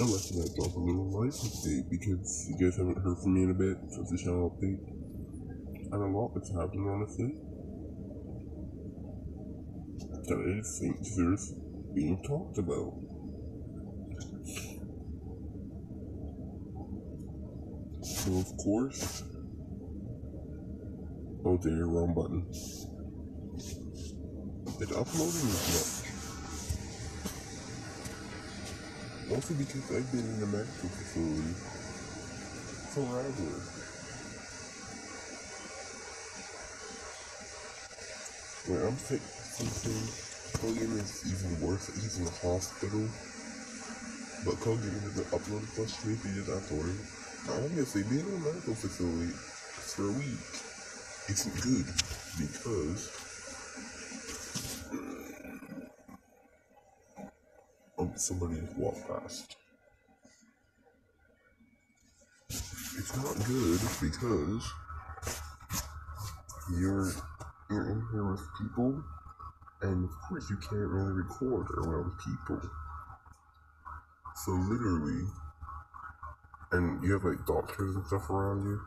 I reckon I drop a little life update because you guys haven't heard from me in a bit since the channel update. And a lot that's happened, honestly. That I think deserves being talked about. So, of course. Oh dear, wrong button. It uploading is much. Also because I've been in a medical facility forever. When I'm sick something, Kogan is even worse. He's in the hospital. But Kogan doesn't upload as much to me videos afterwards. Obviously, being in a medical facility for a week isn't good because somebody walked past. It's not good because you're you're in here with people, and of course you can't really record around people. So literally, and you have like doctors and stuff around you.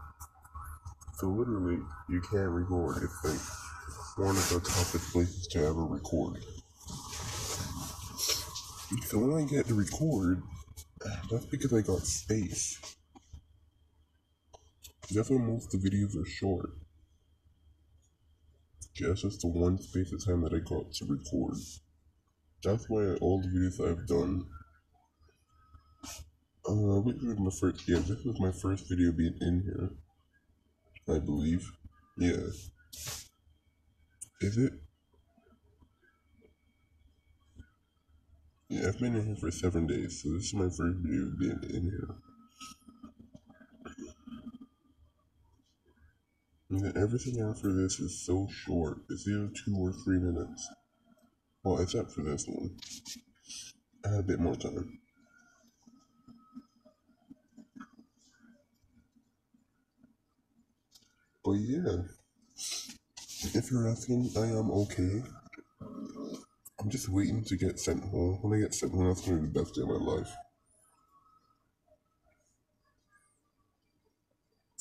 So literally, you can't record. It's like one of the toughest places to ever record. So when I get to record, that's because I got space. That's why most of the videos are short. That's just the one space of time that I got to record. That's why all the videos I've done. Uh, which was my first? Yeah, this was my first video being in here. I believe. Yeah. Is it? Yeah, I've been in here for seven days, so this is my first video being in here. And everything after this is so short. It's either two or three minutes. Well, except for this one. I had a bit more time. But yeah, if you're asking, I am okay. I'm just waiting to get sent home. When I get sent home, that's gonna be the best day of my life.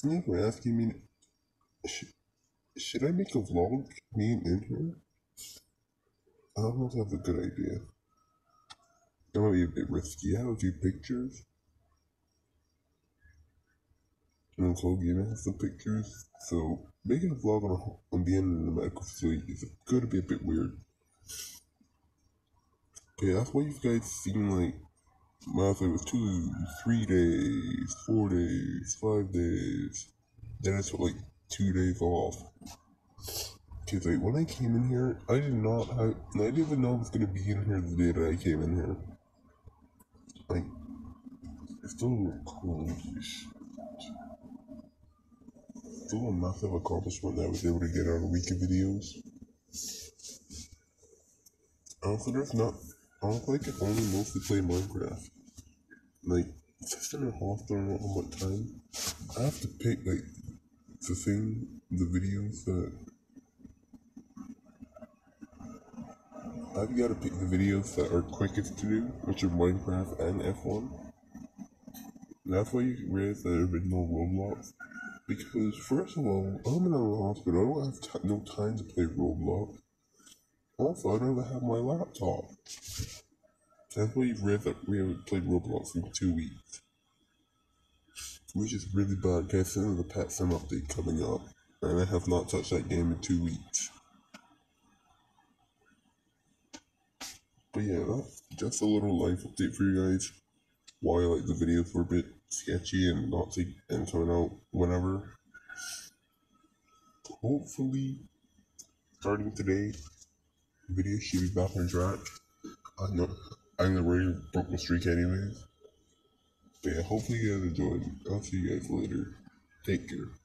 Thank you for asking me, sh- should I make a vlog being in here? I don't know if that's a good idea. That might be a bit risky. I have a few pictures. And Cole Gaming has some pictures. So making a vlog on, a, on being in the medical facility is going to be a bit weird. Okay, that's why you guys seen like last it was two, three days, four days, five days. Then I took like two days off. Cause like when I came in here, I did not have, I didn't even know I was gonna be in here the day that I came in here. Like, it's still cold. Still a massive accomplishment that I was able to get out a week of videos. Also, there's not, I don't think I only mostly play Minecraft. Like, half, I don't know how much time. I have to pick, like, the thing, the videos that I've got to pick the videos that are quickest to do, which are Minecraft and F1. That's why you realize that there's been no Roblox. Because, first of all, I'm in a hospital, I don't have t- no time to play Roblox. Also, I don't even have my laptop. That's why you've read that we haven't played Roblox in two weeks. Which is really bad, there's the Pet Sim update coming up, and I have not touched that game in two weeks. But yeah, that's just a little life update for you guys. Why like the videos were a bit sketchy and not to and turn out whenever. Hopefully, starting today, video should be back on track. I know I'm already broke my streak anyways. But yeah, hopefully you guys enjoyed. I'll see you guys later. Take care.